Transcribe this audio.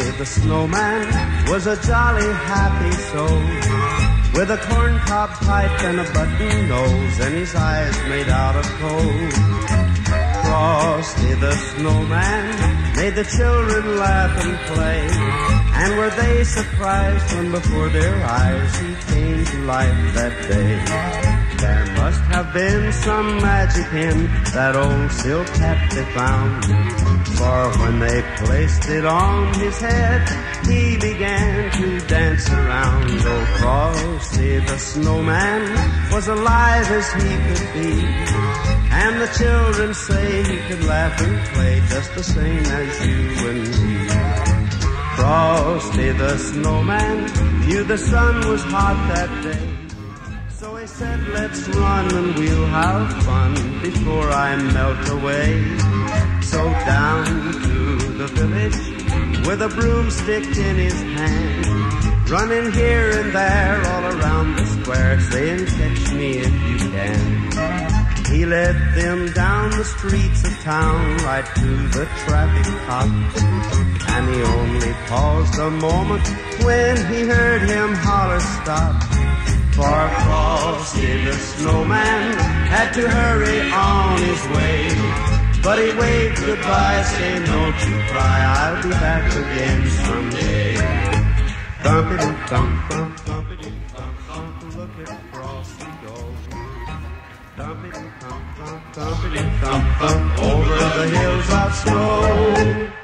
the snowman was a jolly happy soul with a corncob pipe and a button nose and his eyes made out of coal. Frosty the snowman made the children laugh and play. And were they surprised when before their eyes he came to life that day? There must have been some magic in that old silk hat they found. For when they placed it on his head, he began to dance around. Oh, Frosty the snowman was alive as he could be. And the children say he could laugh and play just the same as you and me. Frosty the snowman knew the sun was hot that day. So he said, let's run and we'll have fun before I melt away. So down to the village with a broomstick in his hand, running here and there all around the square, saying, catch me if you can. He led them down the streets of town right to the traffic cop. And he only paused a moment when he heard him holler stop. For Frosty the snowman had to hurry on his way. But he waved goodbye, saying, don't you cry, I'll be back again someday. Thumpity thump thump, thumpity thump thump, look at Frosty go. Thumpity thump thump, thumpity thump thump, over the hills of snow.